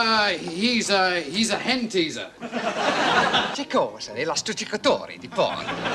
Uh, he's a, he's a hen teaser. Che cosa? È l'astuccicatore di porno.